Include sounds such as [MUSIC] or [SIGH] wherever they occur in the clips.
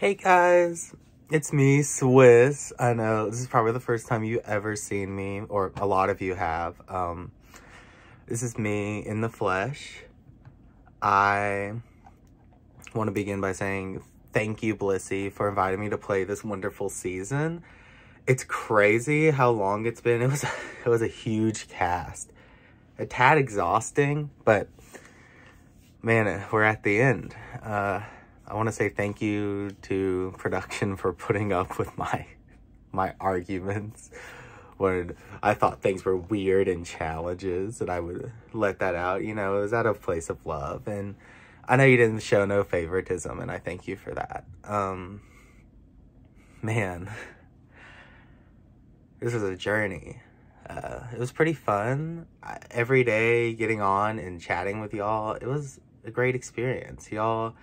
Hey guys, it's me, Swiss. I know this is probably the first time you ever seen me, or a lot of you have. Um, this is me in the flesh. I want to begin by saying thank you, Blissy, for inviting me to play this wonderful season. It's crazy how long it's been. [LAUGHS] It was it was a huge cast. A tad exhausting, but man, we're at the end. Uh, I want to say thank you to production for putting up with my my arguments when I thought things were weird and challenges and I would let that out, you know, it was out of place of love and I know you didn't show no favoritism and I thank you for that. Um man, this was a journey. Uh, it was pretty fun. I, every day getting on and chatting with y'all, it was a great experience. Y'all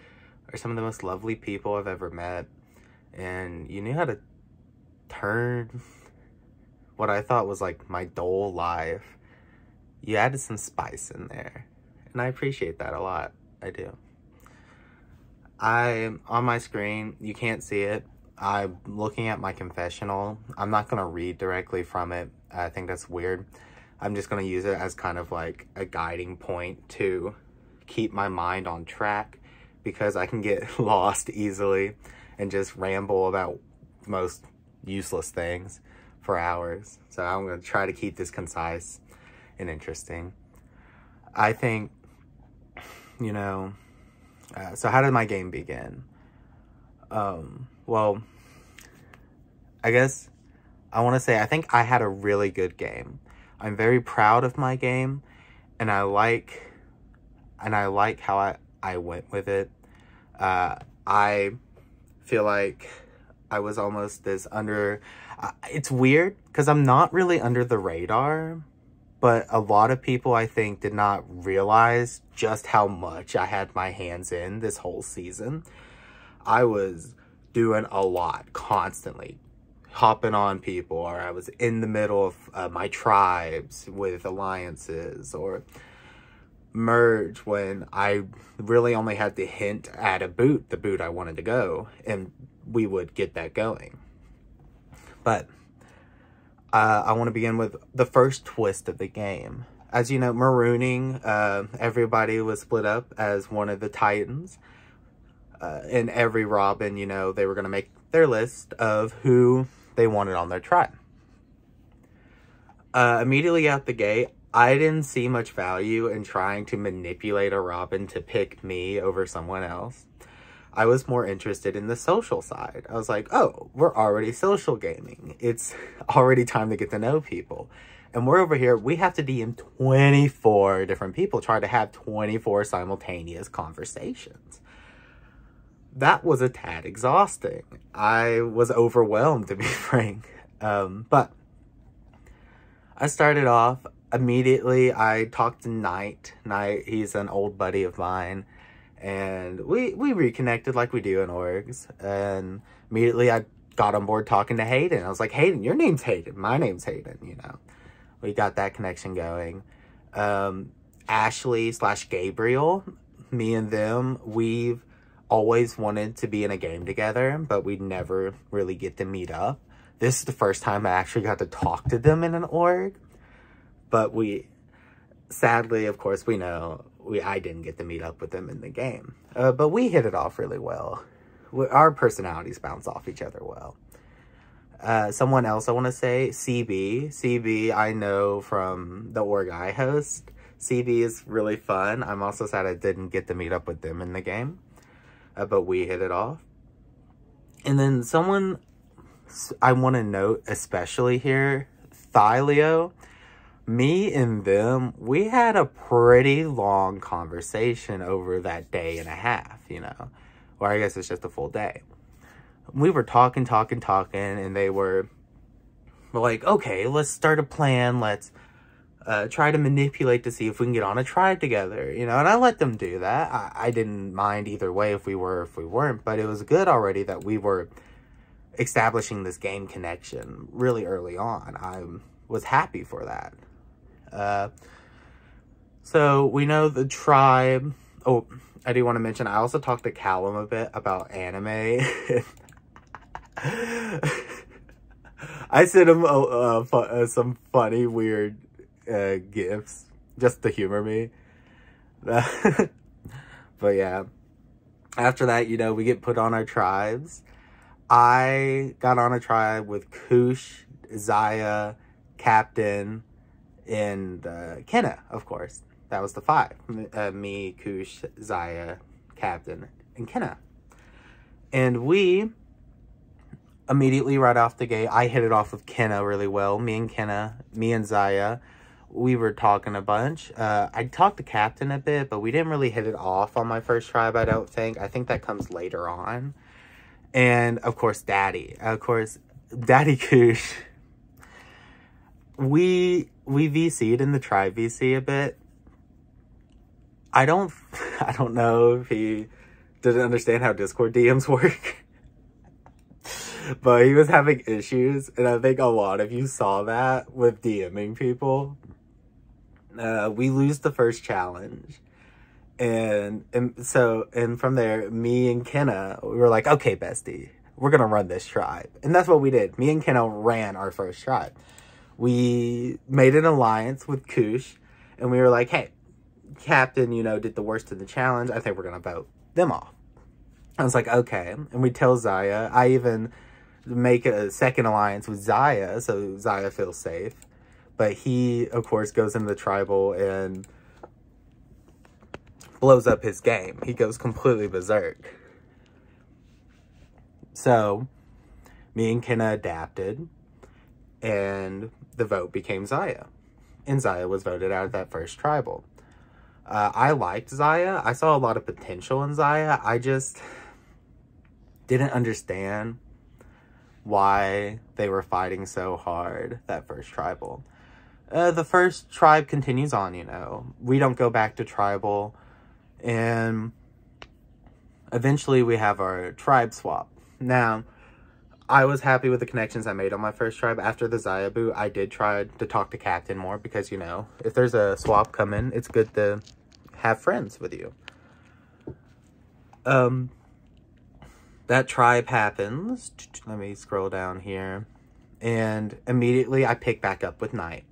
are some of the most lovely people I've ever met. And you knew how to turn what I thought was like my dull life. You added some spice in there. And I appreciate that a lot. I do. I am on my screen, you can't see it. I'm looking at my confessional. I'm not going to read directly from it. I think that's weird. I'm just going to use it as kind of like a guiding point to keep my mind on track because I can get [LAUGHS] lost easily and just ramble about most useless things for hours. So I'm going to try to keep this concise and interesting. I think, you know, uh, so how did my game begin? Um, well, I guess I want to say I think I had a really good game. I'm very proud of my game and I like and I like how I, I went with it. Uh, I feel like I was almost this under, uh, it's weird because I'm not really under the radar, but a lot of people I think did not realize just how much I had my hands in this whole season. I was doing a lot constantly, hopping on people, or I was in the middle of uh, my tribes with alliances, or merge when I really only had to hint at a boot, the boot I wanted to go, and we would get that going. But uh, I want to begin with the first twist of the game. As you know, marooning, uh, everybody was split up as one of the Titans. Uh, in every Robin, you know, they were going to make their list of who they wanted on their tribe. Uh, immediately out the gate, I didn't see much value in trying to manipulate a Robin to pick me over someone else. I was more interested in the social side. I was like, oh, we're already social gaming. It's [LAUGHS] already time to get to know people. And we're over here, we have to DM 24 different people, try to have 24 simultaneous conversations. That was a tad exhausting. I was overwhelmed, to be [LAUGHS] frank. Um, but I started off, immediately I talked to Knight. Knight, he's an old buddy of mine. And we, we reconnected like we do in orgs. And immediately I got on board talking to Hayden. I was like, Hayden, your name's Hayden. My name's Hayden, you know. We got that connection going. Um, Ashley slash Gabriel, me and them, we've always wanted to be in a game together, but we'd never really get to meet up. This is the first time I actually got to talk to them in an org. But we, sadly, of course, we know we I didn't get to meet up with them in the game. Uh, but we hit it off really well. We, our personalities bounce off each other well. Uh, someone else I want to say, CB. CB I know from the org I host. CB is really fun. I'm also sad I didn't get to meet up with them in the game. Uh, but we hit it off. And then someone I want to note especially here, Thalio me and them, we had a pretty long conversation over that day and a half, you know, or I guess it's just a full day. We were talking, talking, talking, and they were like, okay, let's start a plan. Let's uh, try to manipulate to see if we can get on a tribe together, you know, and I let them do that. I, I didn't mind either way if we were, if we weren't, but it was good already that we were establishing this game connection really early on. I was happy for that. Uh, so we know the tribe, oh, I do want to mention, I also talked to Callum a bit about anime. [LAUGHS] I sent him uh, uh, some funny, weird uh, gifts just to humor me. [LAUGHS] but yeah, after that, you know, we get put on our tribes. I got on a tribe with Kush, Zaya, Captain, and uh, Kenna, of course. That was the five. Uh, me, Kush, Zaya, Captain, and Kenna. And we immediately right off the gate, I hit it off with Kenna really well. Me and Kenna, me and Zaya, we were talking a bunch. Uh, I talked to Captain a bit, but we didn't really hit it off on my first tribe, I don't think. I think that comes later on. And, of course, Daddy. Of course, Daddy [LAUGHS] Kush. We, we VC'd in the tribe VC a bit. I don't, [LAUGHS] I don't know if he didn't understand how Discord DMs [LAUGHS] work. but he was having issues, and I think a lot of you saw that with DMing people. Uh, we lose the first challenge. And, and so, and from there, me and Kenna, we were like, okay, bestie, we're going to run this tribe. And that's what we did. Me and Kenna ran our first tribe. We made an alliance with Kush, and we were like, hey, Captain, you know, did the worst in the challenge. I think we're going to vote them off. I was like, okay. And we tell Zaya. I even make a second alliance with Zaya so Zaya feels safe. But he, of course, goes into the tribal and blows up his game. He goes completely berserk. So, me and Kenna adapted, and the vote became Zaya. And Zaya was voted out of that first tribal. Uh, I liked Zaya. I saw a lot of potential in Zaya. I just didn't understand why they were fighting so hard that first tribal. Uh, the first tribe continues on, you know. We don't go back to tribal. And eventually we have our tribe swap. Now, I was happy with the connections I made on my first tribe. After the Zaya boot, I did try to talk to Captain more because, you know, if there's a swap coming, it's good to have friends with you. Um, that tribe happens. Let me scroll down here. And immediately I pick back up with Knight.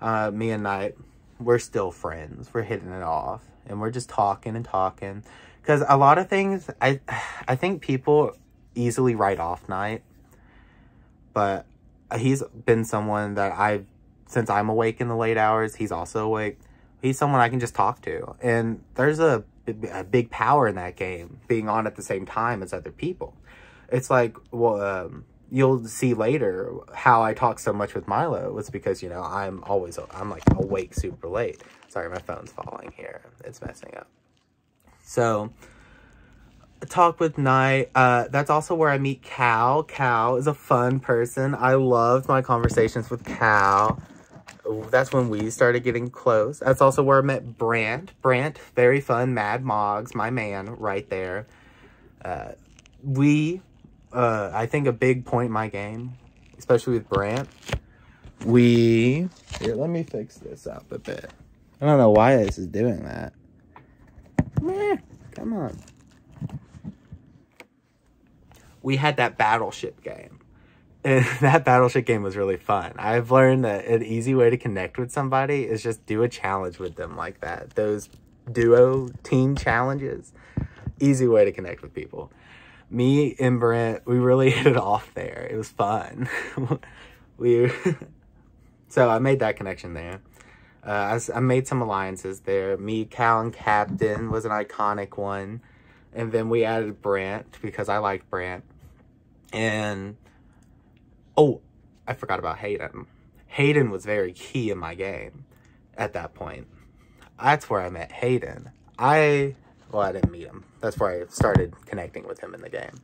Uh, me and Knight, we're still friends. We're hitting it off. And we're just talking and talking. Because a lot of things, I, [SIGHS] I think people easily write off Knight. But he's been someone that I've, since I'm awake in the late hours, he's also awake. He's someone I can just talk to. And there's a a big power in that game being on at the same time as other people. It's like, well, um, you'll see later how I talk so much with Milo was because, you know, I'm always, I'm like awake super late. Sorry, my phone's falling here. It's messing up. So, talk with Knight. Uh, that's also where I meet Cal. Cal is a fun person. I loved my conversations with Cal that's when we started getting close. That's also where I met Brant. Brant, very fun, Mad Mogs, my man, right there. Uh, we, uh, I think a big point in my game, especially with Brant, we, here, let me fix this up a bit. I don't know why this is doing that. Meh, come on. We had that battleship game and [LAUGHS] that battleship game was really fun. I've learned that an easy way to connect with somebody is just do a challenge with them like that. Those duo team challenges, easy way to connect with people. Me and Brant, we really [LAUGHS] hit it off there. It was fun. [LAUGHS] we so I made that connection there. Uh, I, I made some alliances there. Me, Cal, and Captain was an iconic one. And then we added Brant because I liked Brant. And Oh, I forgot about Hayden. Hayden was very key in my game at that point. That's where I met Hayden. I, well, I didn't meet him. That's where I started connecting with him in the game.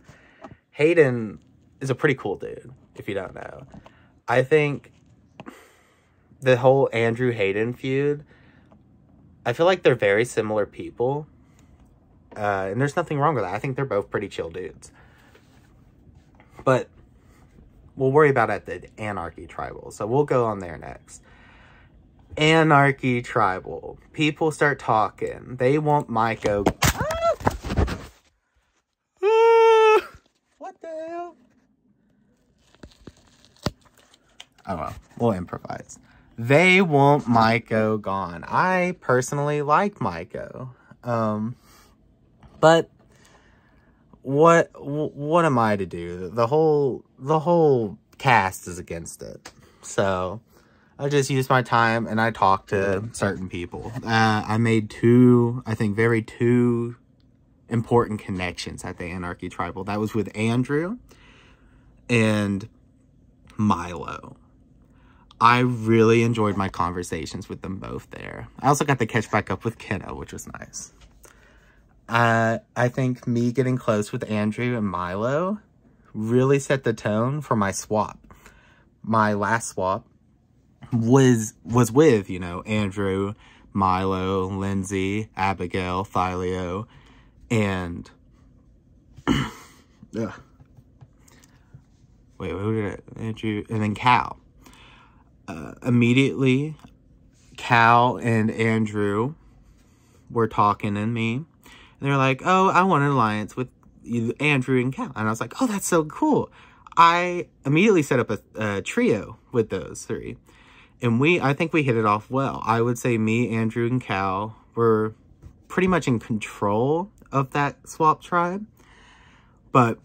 Hayden is a pretty cool dude, if you don't know. I think the whole Andrew Hayden feud, I feel like they're very similar people. Uh, and there's nothing wrong with that. I think they're both pretty chill dudes. But we'll worry about it at the Anarchy Tribal. So we'll go on there next. Anarchy Tribal. People start talking. They want Myco. Ah! Ah! What the hell? Oh well, we'll improvise. They want Myco gone. I personally like Myco. Um, but what what am I to do? The whole the whole cast is against it. So I just used my time and I talked to certain people. Uh, I made two, I think, very two important connections at the Anarchy Tribal. That was with Andrew and Milo. I really enjoyed my conversations with them both there. I also got to catch back up with Kenna, which was nice. Uh, I think me getting close with Andrew and Milo really set the tone for my swap. My last swap was was with, you know, Andrew, Milo, Lindsay, Abigail, Thalio, and [CLEARS THROAT] ugh. wait, who did it? Andrew and then Cal. Uh, immediately, Cal and Andrew were talking to me. And they're like, oh, I want an alliance with Andrew and Cal. And I was like, oh, that's so cool. I immediately set up a, a trio with those three. And we, I think we hit it off well. I would say me, Andrew, and Cal were pretty much in control of that swap tribe. But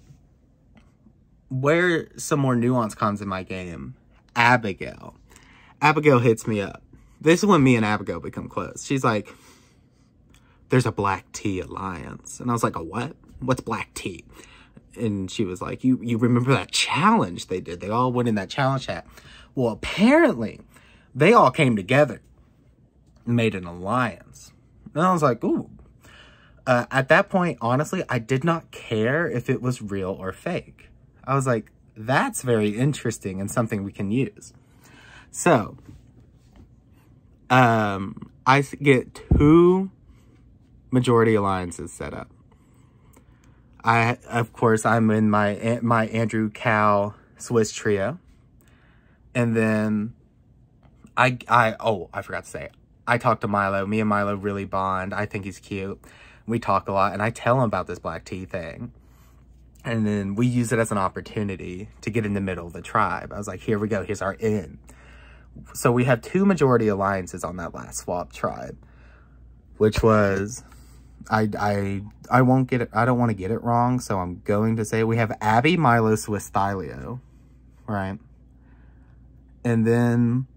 where some more nuance comes in my game, Abigail. Abigail hits me up. This is when me and Abigail become close. She's like, there's a black tea alliance. And I was like, a what? What's black tea? And she was like, you, you remember that challenge they did? They all went in that challenge chat. Well, apparently they all came together and made an alliance. And I was like, ooh. Uh, at that point, honestly, I did not care if it was real or fake. I was like, that's very interesting and something we can use. So, um, I get two majority alliances set up. I, of course, I'm in my my Andrew Cal Swiss trio, and then I, I, oh, I forgot to say, I talked to Milo. Me and Milo really bond. I think he's cute. We talk a lot, and I tell him about this black tea thing. And then we use it as an opportunity to get in the middle of the tribe. I was like, here we go. Here's our in. So we have two majority alliances on that last swap tribe, which was, I, I, I won't get it. I don't want to get it wrong. So I'm going to say we have Abby, Milo, Swiss, Thalio, right? And then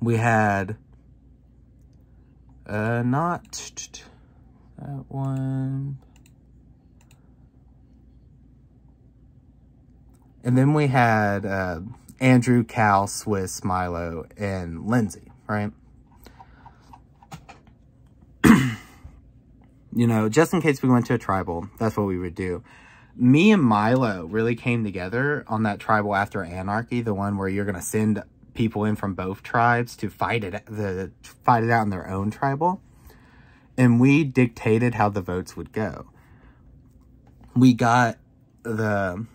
we had uh, not that one. And then we had uh, Andrew, Cal, Swiss, Milo, and Lindsay, right? You know, just in case we went to a tribal, that's what we would do. Me and Milo really came together on that tribal after Anarchy, the one where you're going to send people in from both tribes to fight it the fight it out in their own tribal. And we dictated how the votes would go. We got the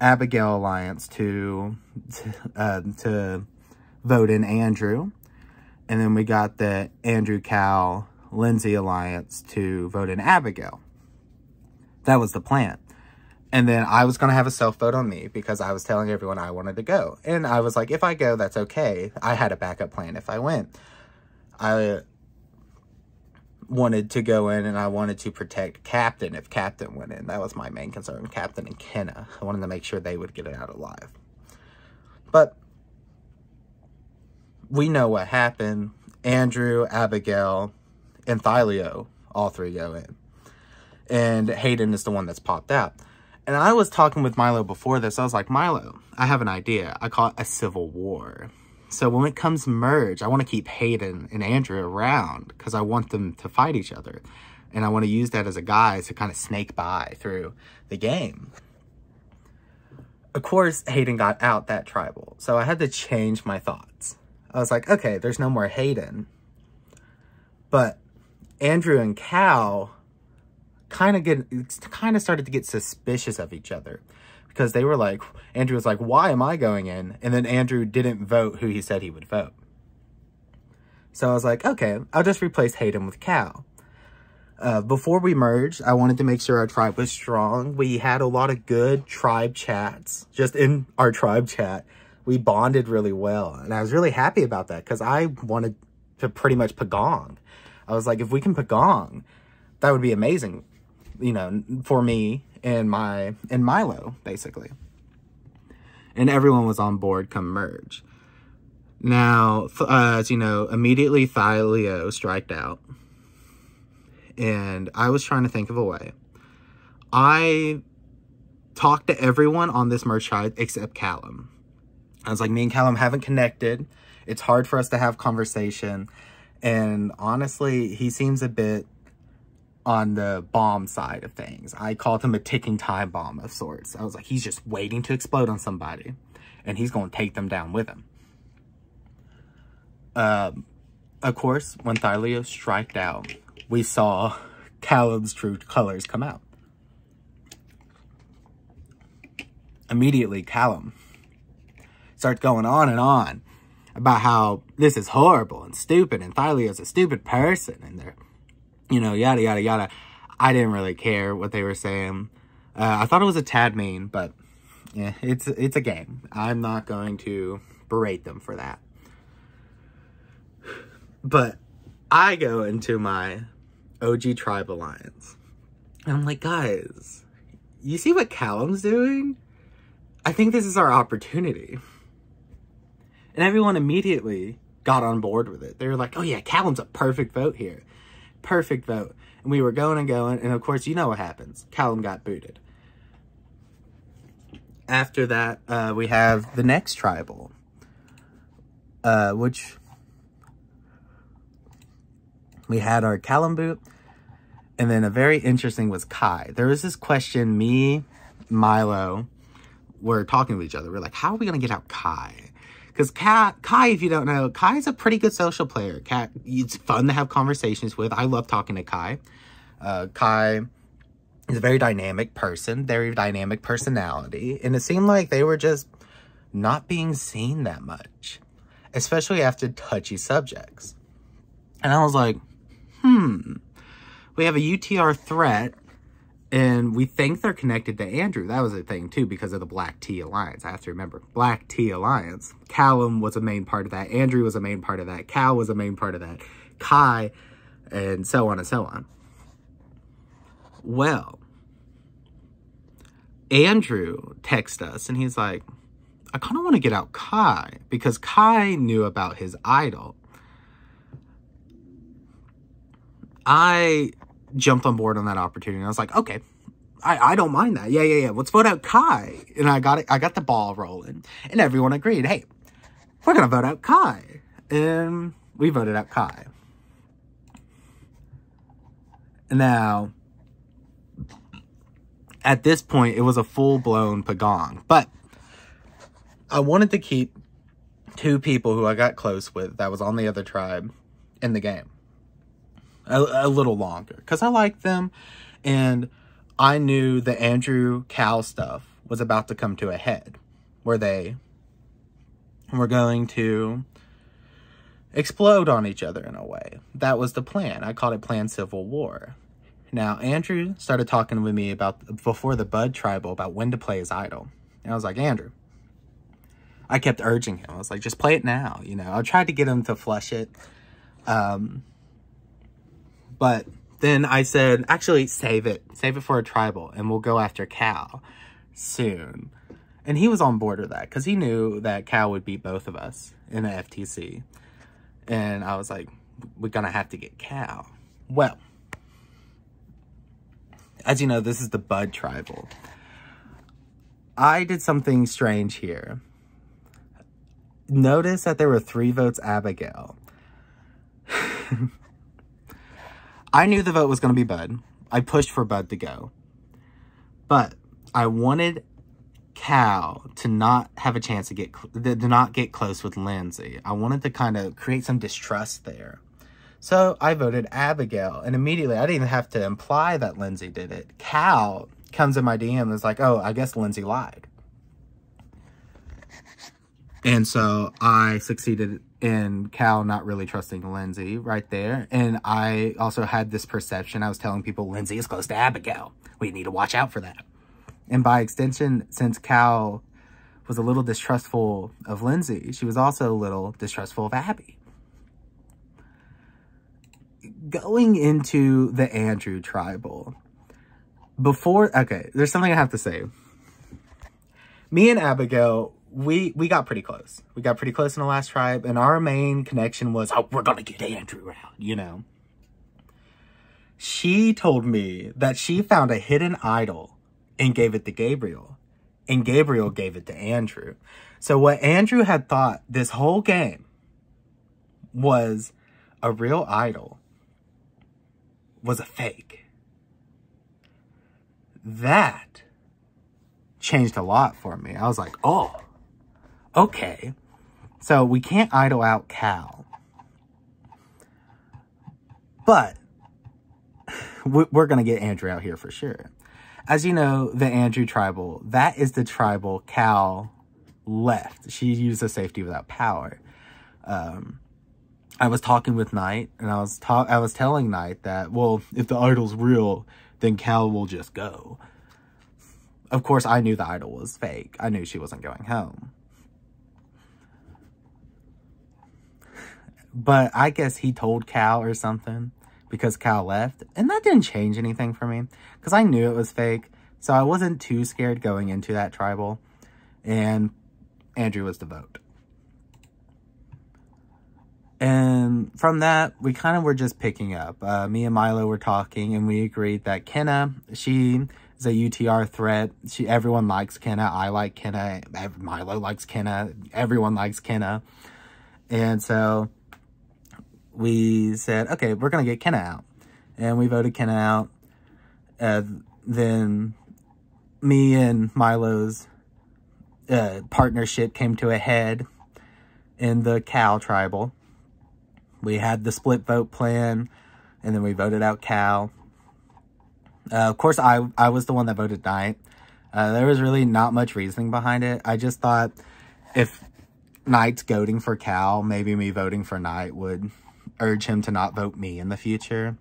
Abigail Alliance to to, uh, to vote in Andrew. And then we got the Andrew Cal Lindsay Alliance to vote in Abigail. That was the plan. And then I was going to have a self vote on me because I was telling everyone I wanted to go. And I was like, if I go, that's okay. I had a backup plan if I went. I wanted to go in and I wanted to protect Captain if Captain went in. That was my main concern, Captain and Kenna. I wanted to make sure they would get it out alive. But we know what happened. Andrew, Abigail, and Thalio, all three go in. And Hayden is the one that's popped out. And I was talking with Milo before this. I was like, Milo, I have an idea. I call it a civil war. So when it comes merge, I want to keep Hayden and Andrew around because I want them to fight each other. And I want to use that as a guise to kind of snake by through the game. Of course, Hayden got out that tribal. So I had to change my thoughts. I was like, okay, there's no more Hayden. But Andrew and Cal kind of get kind of started to get suspicious of each other. Because they were like Andrew was like why am I going in? And then Andrew didn't vote who he said he would vote. So I was like okay I'll just replace Hayden with Cal. Uh, before we merged I wanted to make sure our tribe was strong. We had a lot of good tribe chats just in our tribe chat. We bonded really well. And I was really happy about that because I wanted to pretty much pagong. I was like, if we can pagong, that would be amazing, you know, for me and my and Milo, basically. And everyone was on board come merge. Now, uh, as you know, immediately Thalio striked out. And I was trying to think of a way. I talked to everyone on this merge side except Callum. I was like, me and Callum haven't connected. It's hard for us to have conversation. And honestly, he seems a bit on the bomb side of things. I called him a ticking time bomb of sorts. I was like, he's just waiting to explode on somebody. And he's going to take them down with him. Um, of course, when Thalio striked out, we saw Callum's true colors come out. Immediately, Callum starts going on and on about how this is horrible and stupid and Thalio's a stupid person and they're, you know, yada, yada, yada. I didn't really care what they were saying. Uh, I thought it was a tad mean, but yeah, it's, it's a game. I'm not going to berate them for that. But I go into my OG Tribe Alliance. And I'm like, guys, you see what Callum's doing? I think this is our opportunity. And everyone immediately got on board with it. They were like, oh yeah, Callum's a perfect vote here. Perfect vote. And we were going and going. And of course, you know what happens. Callum got booted. After that, uh, we have the next tribal. Uh, which we had our Callum boot. And then a very interesting was Kai. There was this question, me, Milo, were talking to each other. We're like, how are we going to get out Kai? Because Kai, if you don't know, Kai is a pretty good social player. Kai, it's fun to have conversations with. I love talking to Kai. Uh, Kai is a very dynamic person, very dynamic personality. And it seemed like they were just not being seen that much, especially after touchy subjects. And I was like, hmm, we have a UTR threat and we think they're connected to Andrew. That was a thing too because of the Black Tea Alliance. I have to remember Black Tea Alliance. Callum was a main part of that. Andrew was a main part of that. Cal was a main part of that. Kai and so on and so on. Well, Andrew texted us and he's like, I kind of want to get out Kai because Kai knew about his idol. I jumped on board on that opportunity. I was like, okay, I, I don't mind that. Yeah, yeah, yeah. Let's vote out Kai. And I got it. I got the ball rolling and everyone agreed. Hey, we're going to vote out Kai. And we voted out Kai. Now, at this point, it was a full-blown pagong. But I wanted to keep two people who I got close with that was on the other tribe in the game a, a little longer because I liked them and I knew the Andrew Cal stuff was about to come to a head where they were going to explode on each other in a way. That was the plan. I called it Plan Civil War. Now, Andrew started talking with me about before the Bud Tribal about when to play his idol. And I was like, Andrew, I kept urging him. I was like, just play it now. You know, I tried to get him to flush it. Um, but then I said, actually, save it. Save it for a tribal, and we'll go after Cal soon. And he was on board with that, because he knew that Cal would beat both of us in the FTC. And I was like, we're going to have to get Cal. Well, as you know, this is the Bud Tribal. I did something strange here. Notice that there were three votes Abigail. [LAUGHS] I knew the vote was going to be Bud. I pushed for Bud to go. But I wanted Cal to not have a chance to get to not get close with Lindsay. I wanted to kind of create some distrust there. So I voted Abigail, and immediately I didn't even have to imply that Lindsay did it. Cal comes in my DM and is like, "Oh, I guess Lindsay lied." And so I succeeded in Cal not really trusting Lindsay right there. And I also had this perception. I was telling people Lindsay is close to Abigail. We need to watch out for that. And by extension, since Cal was a little distrustful of Lindsay, she was also a little distrustful of Abby. Going into the Andrew tribal, before, okay, there's something I have to say. Me and Abigail, we we got pretty close. We got pretty close in the last tribe, and our main connection was, oh, we're gonna get Andrew out, you know. She told me that she found a hidden idol and gave it to Gabriel and Gabriel gave it to Andrew. So what Andrew had thought this whole game was a real idol was a fake. That changed a lot for me. I was like, oh, okay. So we can't idol out Cal. But we're going to get Andrew out here for sure. As you know, the Andrew tribal, that is the tribal Cal left. She used a safety without power. Um, I was talking with Knight, and I was I was telling Knight that, well, if the idol's real, then Cal will just go. Of course, I knew the idol was fake. I knew she wasn't going home. But I guess he told Cal or something because Cal left. And that didn't change anything for me because I knew it was fake. So I wasn't too scared going into that tribal. And Andrew was the vote. And from that, we kind of were just picking up. Uh, me and Milo were talking and we agreed that Kenna, she is a UTR threat. She, everyone likes Kenna. I like Kenna. Milo likes Kenna. Everyone likes Kenna. And so we said, okay, we're going to get Kenna out. And we voted Kenna out. Uh, then me and Milo's uh, partnership came to a head in the Cal tribal. We had the split vote plan, and then we voted out Cal. Uh, of course, I, I was the one that voted Knight. Uh, there was really not much reasoning behind it. I just thought if Knight's voting for Cal, maybe me voting for Knight would urge him to not vote me in the future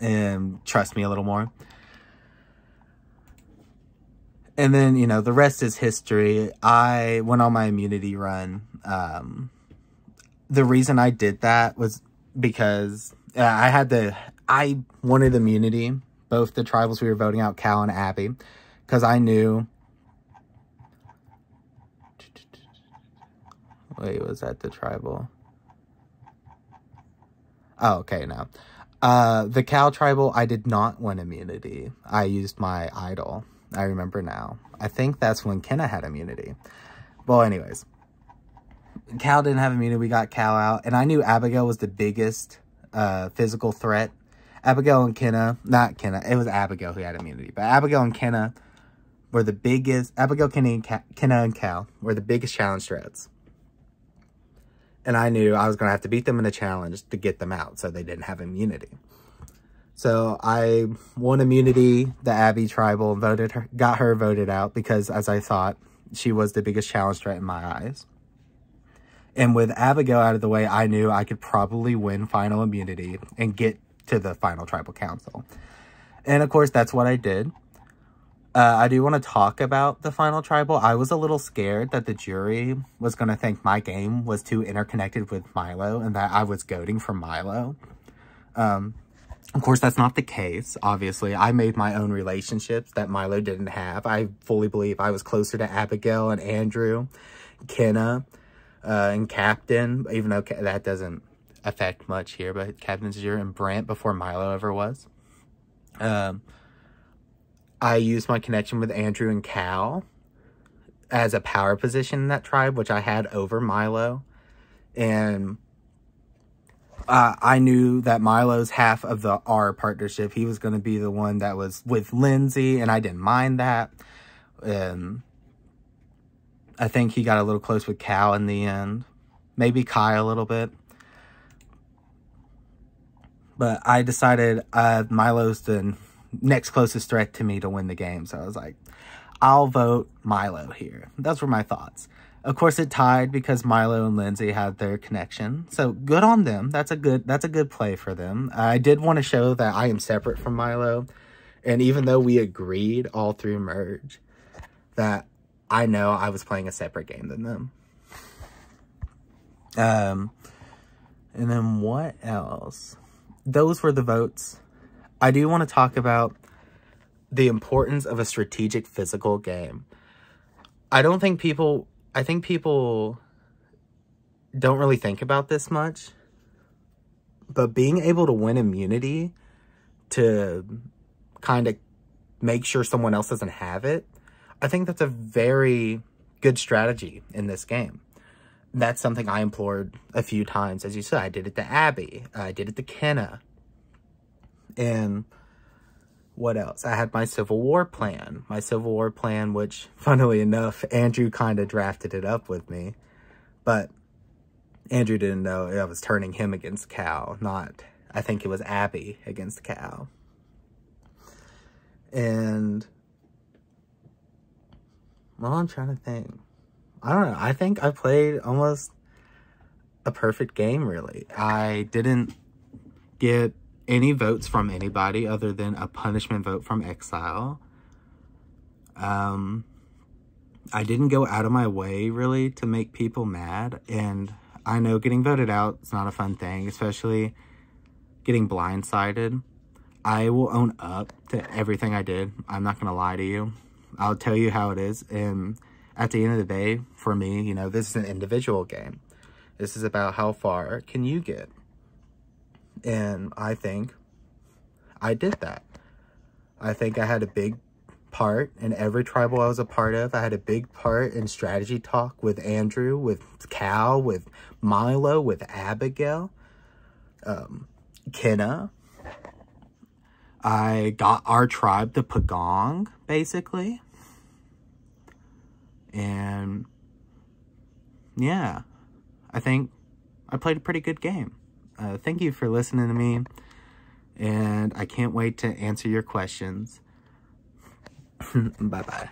and trust me a little more. And then, you know, the rest is history. I went on my immunity run. Um, the reason I did that was because uh, I had the, I wanted immunity, both the tribals we were voting out, Cal and Abby, because I knew, wait, was that the tribal? Oh, okay, now. Uh, the Cal Tribal, I did not win immunity. I used my idol. I remember now. I think that's when Kenna had immunity. Well, anyways. Cal didn't have immunity. We got Cal out. And I knew Abigail was the biggest uh, physical threat. Abigail and Kenna, not Kenna, it was Abigail who had immunity. But Abigail and Kenna were the biggest, Abigail, Cal, Kenna, and Cal were the biggest challenge threats. And I knew I was going to have to beat them in a challenge to get them out so they didn't have immunity. So I won immunity, the Abby tribal, voted her, got her voted out because, as I thought, she was the biggest challenge threat in my eyes. And with Abigail out of the way, I knew I could probably win final immunity and get to the final tribal council. And of course, that's what I did. Uh, I do want to talk about the final tribal. I was a little scared that the jury was going to think my game was too interconnected with Milo and that I was goading for Milo. Um, of course, that's not the case, obviously. I made my own relationships that Milo didn't have. I fully believe I was closer to Abigail and Andrew, Kenna, uh, and Captain, even though that doesn't affect much here, but Captain Zero and Brant before Milo ever was. Um, I used my connection with Andrew and Cal as a power position in that tribe, which I had over Milo. And uh, I knew that Milo's half of the R partnership, he was going to be the one that was with Lindsay, and I didn't mind that. And I think he got a little close with Cal in the end. Maybe Kai a little bit. But I decided uh, Milo's the next closest threat to me to win the game. So I was like, I'll vote Milo here. Those were my thoughts. Of course, it tied because Milo and Lindsay had their connection. So good on them. That's a good that's a good play for them. I did want to show that I am separate from Milo. And even though we agreed all through merge that I know I was playing a separate game than them. Um, and then what else? Those were the votes. I do want to talk about the importance of a strategic physical game. I don't think people, I think people don't really think about this much, but being able to win immunity to kind of make sure someone else doesn't have it, I think that's a very good strategy in this game. That's something I implored a few times. As you said, I did it to Abby. I did it to Kenna. And what else? I had my Civil War plan. My Civil War plan, which, [LAUGHS] funnily enough, Andrew kind of drafted it up with me. But Andrew didn't know I was turning him against Cal, not, I think it was Abby against Cal. And, well, I'm trying to think. I don't know. I think I played almost a perfect game, really. I didn't get any votes from anybody other than a punishment vote from Exile. Um, I didn't go out of my way, really, to make people mad. And I know getting voted out is not a fun thing, especially getting blindsided. I will own up to everything I did. I'm not going to lie to you. I'll tell you how it is. And at the end of the day, for me, you know, this is an individual game. This is about how far can you get. And I think I did that. I think I had a big part in every tribal I was a part of. I had a big part in strategy talk with Andrew, with Cal, with Milo, with Abigail, um, Kenna, I got our tribe the Pagong, basically. And yeah, I think I played a pretty good game. Uh, thank you for listening to me. And I can't wait to answer your questions. [LAUGHS] Bye-bye.